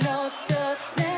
Notre Dame.